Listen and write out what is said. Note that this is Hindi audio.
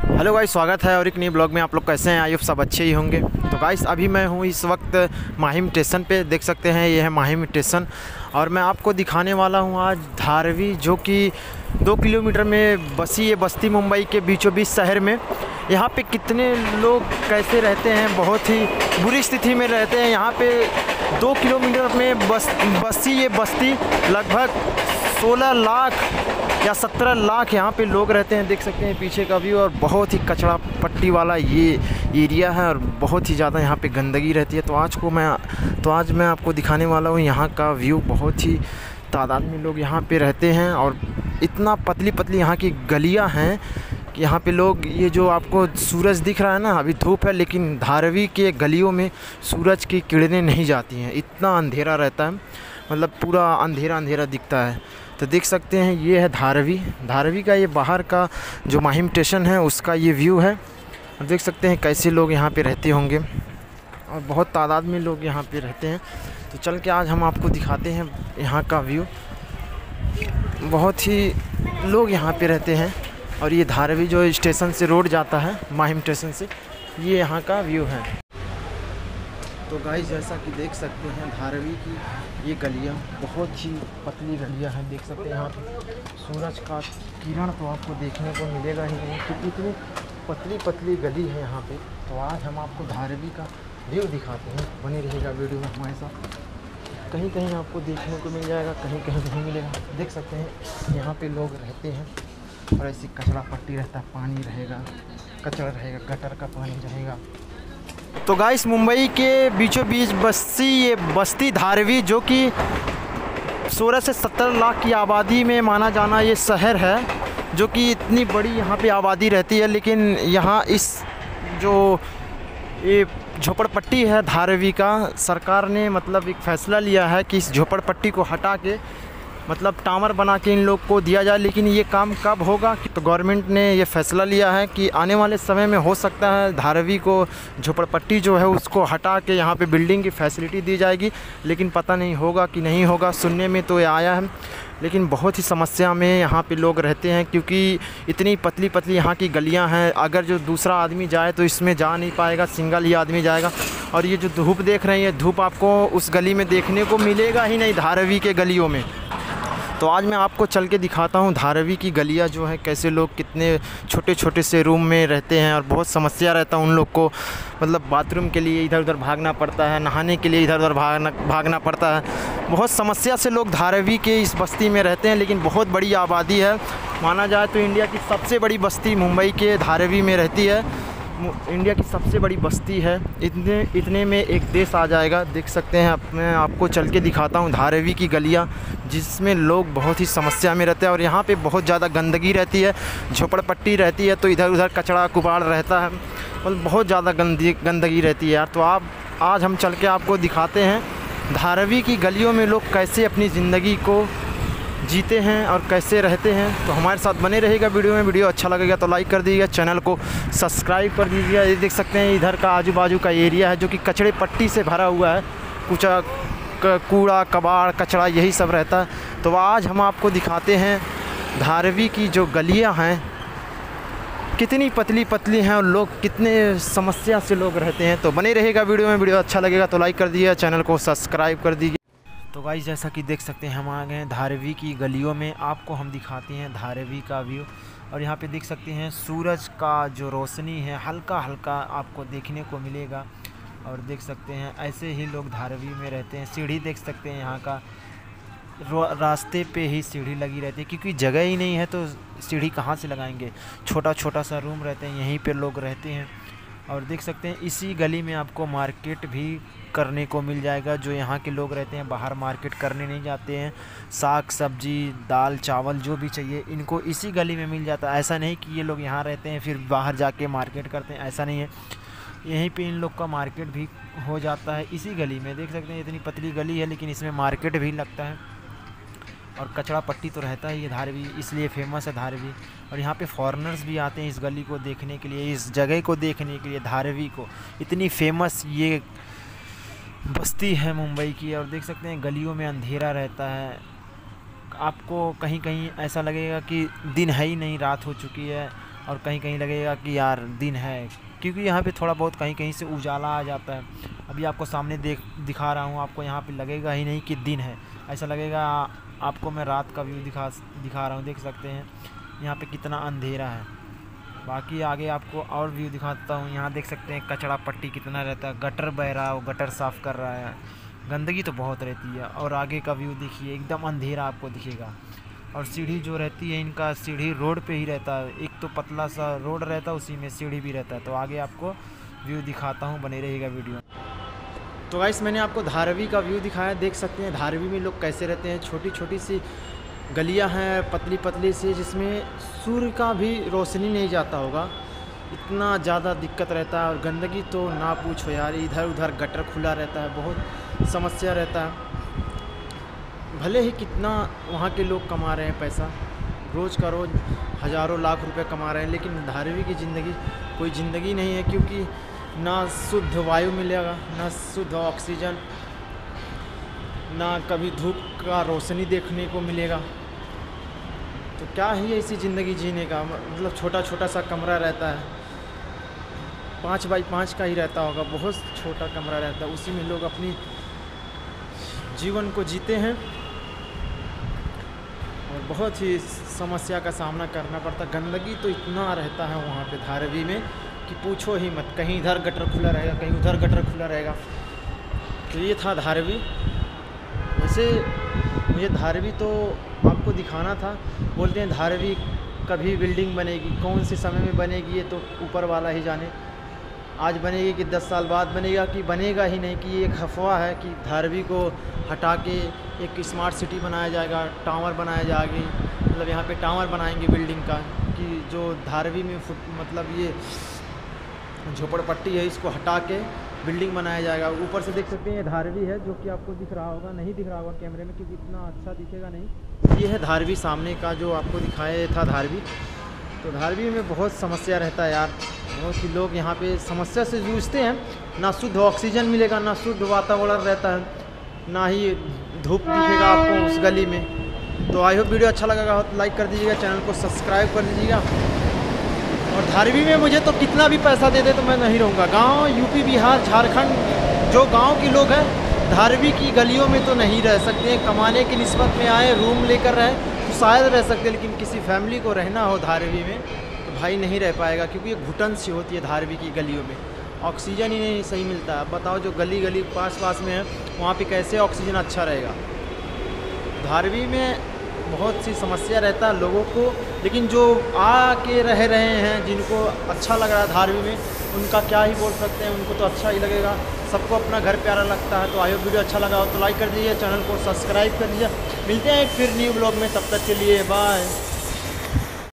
हेलो गाइस, स्वागत है और एक नई ब्लॉग में आप लोग कैसे हैं? आई सब अच्छे ही होंगे। तो गाइस, अभी मैं हूँ इस वक्त माहिम स्टेशन पे। देख सकते हैं, ये है माहिम स्टेशन। और मैं आपको दिखाने वाला हूँ आज धारवी, जो कि दो किलोमीटर में बसी ये बस्ती मुंबई के बीचों बीच शहर में। यहाँ पे कितने लोग कैसे रहते हैं? बहुत ही बुरी स्थिति में रहते हैं। यहाँ पे दो किलोमीटर में बस, बसी ये बस्ती लगभग 16 लाख या 17 लाख यहाँ पे लोग रहते हैं, देख सकते हैं पीछे का व्यू और बहुत ही कचरा पट्टी वाला ये एरिया है, और बहुत ही ज़्यादा यहाँ पे गंदगी रहती है। तो आज को मैं तो आज मैं आपको दिखाने वाला हूँ यहाँ का व्यू बहुत ही तादाद में लोग यहाँ पे रहते हैं, और इतना पतली पतली यहाँ की गलियाँ हैं कि यहाँ पे लोग, ये जो आपको सूरज दिख रहा है ना, अभी धूप है, लेकिन धारवी के गलियों में सूरज की किरणें नहीं जाती हैं। इतना अंधेरा रहता है मतलब पूरा अंधेरा अंधेरा दिखता है। तो देख सकते हैं, ये है धारवी। धारवी का ये बाहर का जो माहिम स्टेशन है, उसका ये व्यू है। और देख सकते हैं कैसे लोग यहाँ पे रहते होंगे। और बहुत तादाद में लोग यहाँ पे रहते हैं। तो चल के आज हम आपको दिखाते हैं यहाँ का व्यू। बहुत ही लोग यहाँ पे रहते हैं। और ये धारवी जो स्टेशन से रोड जाता है, माहिम स्टेशन से, ये यहाँ का व्यू है। तो गाइस जैसा कि देख सकते हैं, धारवी की ये गलियाँ बहुत ही पतली गलियाँ हैं। देख सकते हैं यहाँ पे सूरज का किरण तो आपको देखने को मिलेगा ही नहीं। क्योंकि इतनी पतली पतली गली है यहाँ पे। तो आज हम आपको धारवी का व्यू दिखाते हैं। बने रहेगा वीडियो में हमारे साथ। कहीं कहीं आपको देखने को मिल जाएगा कहीं कहीं नहीं मिलेगा। देख सकते हैं, यहाँ पर लोग रहते हैं और ऐसी कचरा पट्टी रहता, पानी रहेगा, कचरा रहेगा, गटर का पानी रहेगा। तो गाइस मुंबई के बीचों बीच बस्ती, ये बस्ती धारवी, जो कि 16 से 70 लाख की आबादी में माना जाना ये शहर है, जो कि इतनी बड़ी यहाँ पे आबादी रहती है, लेकिन यहाँ इस जो ये झोपड़पट्टी है धारवी का, सरकार ने मतलब एक फ़ैसला लिया है कि इस झोपड़पट्टी को हटा के मतलब टावर बना के इन लोग को दिया जाए, लेकिन ये काम कब होगा? तो गवर्नमेंट ने ये फैसला लिया है कि आने वाले समय में हो सकता है धारवी को, झोपड़पट्टी जो है उसको हटा के यहाँ पे बिल्डिंग की फैसिलिटी दी जाएगी, लेकिन पता नहीं होगा कि नहीं होगा। सुनने में तो ये आया है, लेकिन बहुत ही समस्या में यहाँ पे लोग रहते हैं, क्योंकि इतनी पतली पतली यहाँ की गलियाँ हैं। अगर जो दूसरा आदमी जाए तो इसमें जा नहीं पाएगा, सिंगल ही आदमी जाएगा। और ये जो धूप देख रहे हैं धूप आपको उस गली में देखने को मिलेगा ही नहीं, धारवी के गलियों में। तो आज मैं आपको चल के दिखाता हूँ धारवी की गलियाँ जो है, कैसे लोग कितने छोटे छोटे से रूम में रहते हैं और बहुत समस्या रहता है उन लोग को। मतलब बाथरूम के लिए इधर उधर भागना पड़ता है, नहाने के लिए इधर उधर भागना भागना पड़ता है। बहुत समस्या से लोग धारवी के इस बस्ती में रहते हैं, लेकिन बहुत बड़ी आबादी है। माना जाए तो इंडिया की सबसे बड़ी बस्ती मुंबई के धारवी में रहती है। इंडिया की सबसे बड़ी बस्ती है। इतने इतने में एक देश आ जाएगा, देख सकते हैं मैं आपको चल के दिखाता हूँ धारवी की गलियाँ, जिसमें लोग बहुत ही समस्या में रहते हैं और यहाँ पे बहुत ज़्यादा गंदगी रहती है, झोपड़पट्टी रहती है तो इधर उधर कचरा कुबाड़ रहता है मतलब बहुत ज़्यादा गंदी, गंदगी रहती है यार। तो आप, आज हम चल के आपको दिखाते हैं धारवी की गलियों में लोग कैसे अपनी ज़िंदगी को जीते हैं और कैसे रहते हैं तो हमारे साथ बने रहेगा वीडियो में। वीडियो अच्छा लगेगा तो लाइक कर दीजिएगा, चैनल को सब्सक्राइब कर दीजिएगा। ये देख सकते हैं इधर का आजू बाजू का एरिया है जो कि कचड़े पट्टी से भरा हुआ है। कुछ कूड़ा, कबाड़ कचरा यही सब रहता है। तो आज हम आपको दिखाते हैं धारवी की जो गलियाँ हैं, कितनी पतली पतली हैं और लोग कितने समस्या से लोग रहते हैं। तो बने रहेगा वीडियो में, वीडियो अच्छा लगेगा तो लाइक कर दीजिए चैनल को सब्सक्राइब कर दीजिए। तो गाइस जैसा कि देख सकते हैं, हम आ गए हैं धारवी की गलियों में। आपको हम दिखाते हैं धारवी का व्यू और यहाँ पे देख सकते हैं, सूरज का जो रोशनी है हल्का हल्का आपको देखने को मिलेगा। और देख सकते हैं, ऐसे ही लोग धारवी में रहते हैं। सीढ़ी देख सकते हैं यहाँ का। रास्ते पे ही सीढ़ी लगी रहती है, क्योंकि जगह ही नहीं है तो सीढ़ी कहाँ से लगाएँगे? छोटा छोटा सा रूम रहते हैं, यहीं पर लोग रहते हैं। और देख सकते हैं, इसी गली में आपको मार्केट भी करने को मिल जाएगा, जो यहाँ के लोग रहते हैं, बाहर मार्केट करने नहीं जाते हैं। साग, सब्ज़ी, दाल, चावल, जो भी चाहिए, इनको इसी गली में मिल जाता है। ऐसा नहीं कि ये लोग यहाँ रहते हैं, फिर बाहर जाके मार्केट करते हैं, ऐसा नहीं है। यहीं पे इन लोग का मार्केट भी हो जाता है, इसी गली में। देख सकते हैं, इतनी पतली गली है, लेकिन इसमें मार्केट भी लगता है। और कचड़ा पट्टी तो रहता ही है धारवी, इसलिए फ़ेमस है धारवी। और यहाँ पे फॉरेनर्स भी आते हैं इस गली को देखने के लिए, इस जगह को देखने के लिए, धारवी को। इतनी फ़ेमस ये बस्ती है मुंबई की, और देख सकते हैं गलियों में अंधेरा रहता है। आपको कहीं कहीं ऐसा लगेगा कि दिन है ही नहीं, रात हो चुकी है, और कहीं कहीं लगेगा कि यार, दिन है। क्योंकि यहाँ पे थोड़ा बहुत कहीं कहीं से उजाला आ जाता है। अभी आपको सामने देख, दिखा रहा हूँ, आपको यहाँ पे लगेगा ही नहीं कि दिन है। ऐसा लगेगा आपको मैं रात का व्यू दिखा दिखा रहा हूँ, देख सकते हैं। यहाँ पे कितना अंधेरा है। बाकी आगे आपको और व्यू दिखाता हूँ। यहाँ देख सकते हैं कचड़ा पट्टी कितना रहता है। गटर बह रहा है वो गटर साफ़ कर रहा है। गंदगी तो बहुत रहती है। और आगे का व्यू देखिए, एकदम अंधेरा आपको दिखेगा। और सीढ़ी जो रहती है, इनका सीढ़ी रोड पे ही रहता है। एक तो पतला सा रोड रहता है, उसी में सीढ़ी भी रहता है। तो आगे आपको व्यू दिखाता हूँ, बने रहेगा वीडियो तो गाइस, मैंने आपको धारवी का व्यू दिखाया, देख सकते हैं धारवी में लोग कैसे रहते हैं। छोटी छोटी सी गलियाँ हैं पतली पतली सी, जिसमें सूर्य का भी रोशनी नहीं जाता होगा। इतना ज़्यादा दिक्कत रहता है और गंदगी तो ना पूछो यार इधर उधर गटर खुला रहता है, बहुत समस्या रहता है। भले ही कितना वहाँ के लोग कमा रहे हैं पैसा, रोज़ का रोज़ हज़ारों लाख रुपए कमा रहे हैं, लेकिन धारवी की ज़िंदगी, कोई ज़िंदगी नहीं है, क्योंकि ना शुद्ध वायु मिलेगा, ना शुद्ध ऑक्सीजन, ना कभी धूप का रोशनी देखने को मिलेगा। तो क्या ही ऐसी ज़िंदगी जीने का? मतलब छोटा छोटा सा कमरा रहता है। पाँच बाई पाँच का ही रहता होगा, बहुत छोटा कमरा रहता है। उसी में लोग अपनी जीवन को जीते हैं और बहुत ही समस्या का सामना करना पड़ता गंदगी तो इतना रहता है वहाँ पे धारवी में। कि पूछो ही मत, कहीं इधर गटर खुला रहेगा, कहीं उधर गटर खुला रहेगा। तो ये था धारवी। वैसे मुझे धारवी तो आपको दिखाना था, बोलते हैं धारवी कभी बिल्डिंग बनेगी, कौन से समय में बनेगी ये तो ऊपर वाला ही जाने। आज बनेगी कि दस साल बाद बनेगा कि बनेगा ही नहीं, कि ये एक अफवाह है कि धारवी को हटा के एक स्मार्ट सिटी बनाया जाएगा, टावर बनाया जाएगी मतलब यहाँ पे टावर बनाएँगे बिल्डिंग का, कि जो धारवी में फुट मतलब ये झोपड़पट्टी है, इसको हटा के बिल्डिंग बनाया जाएगा। ऊपर से देख सकते हैं, ये धारवी है, जो कि आपको दिख रहा होगा। नहीं दिख रहा होगा कैमरे में, क्योंकि इतना अच्छा दिखेगा नहीं। ये है धारवी, सामने का जो आपको दिखाया था धारवी। तो धारवी में बहुत समस्या रहता है यार। बहुत सी लोग यहाँ पे समस्या से जूझते हैं। ना शुद्ध ऑक्सीजन मिलेगा, ना शुद्ध वातावरण रहता है। ना ही धूप दिखेगा आपको उस गली में। तो आई होप वीडियो अच्छा लगा हो तो लाइक कर दीजिएगा, चैनल को सब्सक्राइब कर दीजिएगा। और धारवी में मुझे तो कितना भी पैसा दे दे तो मैं नहीं रहूँगा। गाँव, यूपी, बिहार, झारखंड, जो गाँव के लोग हैं, धारवी की गलियों में तो नहीं रह सकते कमाने की नस्बत में आए, रूम लेकर रहे तो शायद रह सकते लेकिन किसी फैमिली को रहना हो धारवी में तो भाई नहीं रह पाएगा, क्योंकि ये घुटन सी होती है धारवी की गलियों में। ऑक्सीजन ही नहीं, सही मिलता है। बताओ, जो गली गली पास पास में है, वहाँ पे कैसे ऑक्सीजन अच्छा रहेगा? धारवी में बहुत सी समस्या रहता है लोगों को, लेकिन जो आ के रह रहे हैं, जिनको अच्छा लग रहा है धारवी में, उनका क्या ही बोल सकते हैं, उनको तो अच्छा ही लगेगा। सबको अपना घर प्यारा लगता है तो आयो वीडियो अच्छा लगा हो तो लाइक कर दीजिए, चैनल को सब्सक्राइब कर दीजिए। मिलते हैं फिर न्यू ब्लॉग में, तब तक के लिए बाय